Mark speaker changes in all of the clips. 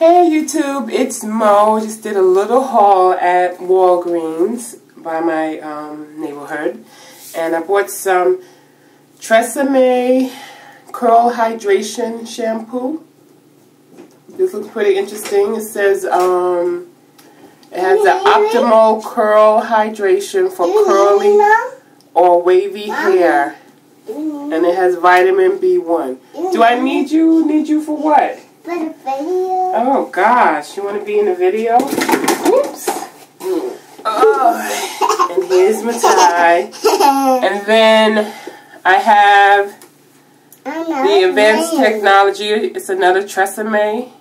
Speaker 1: Hey YouTube, it's Mo. Just did a little haul at Walgreens by my um, neighborhood. And I bought some Tresemme Curl Hydration Shampoo. This looks pretty interesting. It says um, it has the optimal curl hydration for curly or wavy hair. And it has vitamin B1. Do I need you? Need you for what?
Speaker 2: For the video.
Speaker 1: Oh gosh, you want to be in the video? Oops. Oh, and here's Matai. And then I have the Advanced Technology. It's another Tresemme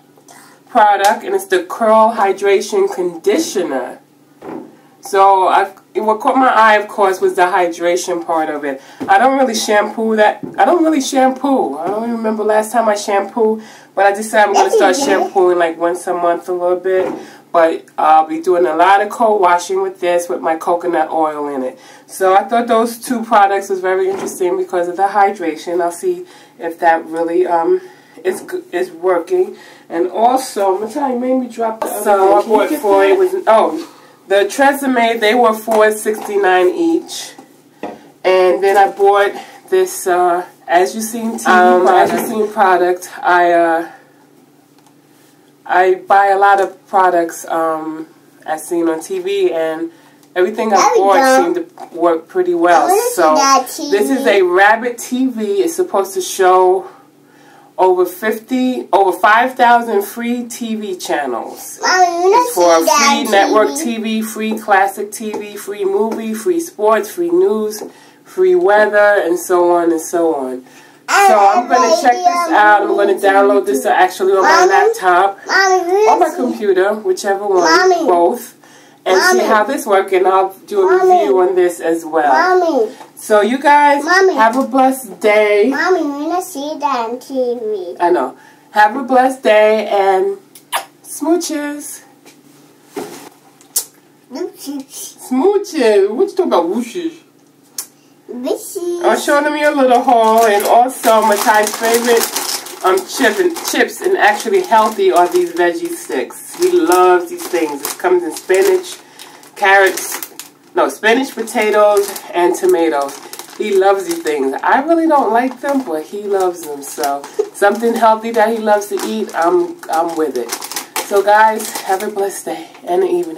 Speaker 1: product, and it's the Curl Hydration Conditioner. So I, what caught my eye, of course, was the hydration part of it. I don't really shampoo that. I don't really shampoo. I don't even remember last time I shampooed, but I decided I'm going to start shampooing like once a month a little bit. But I'll be doing a lot of cold washing with this with my coconut oil in it. So I thought those two products was very interesting because of the hydration. I'll see if that really um is is working. And also, I'm gonna tell you, made me drop the. other So I bought four. It was oh. The Tresemme, they were four sixty nine each. And then I bought this, uh, as you seen TV um, as you seen product. I uh, I buy a lot of products um, as seen on TV, and everything I bought seemed to work pretty well. So this is a Rabbit TV. It's supposed to show over 50, over 5,000 free TV channels. It's for free
Speaker 2: TV.
Speaker 1: network TV, free classic TV, free movie, free sports, free news, free weather, and so on and so on. So I'm going to check this out. I'm going to download this actually on my laptop on my computer, whichever one, both and Mommy. see how this works, and I'll do a Mommy. review on this as well.
Speaker 2: Mommy.
Speaker 1: So you guys
Speaker 2: Mommy.
Speaker 1: have a blessed day.
Speaker 2: Mommy, we're to see that on TV.
Speaker 1: I know. Have a blessed day and smooches. Smooches. What you talking about whooshes?
Speaker 2: Wishes.
Speaker 1: I'm showing them your little haul and also Matai's favorite um, chip and, chips and actually healthy are these veggie sticks. He loves these things. It comes in spinach, carrots, no, spinach, potatoes, and tomatoes. He loves these things. I really don't like them, but he loves them. So something healthy that he loves to eat, I'm, I'm with it. So guys, have a blessed day and evening.